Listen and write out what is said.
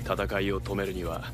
戦いを止めるには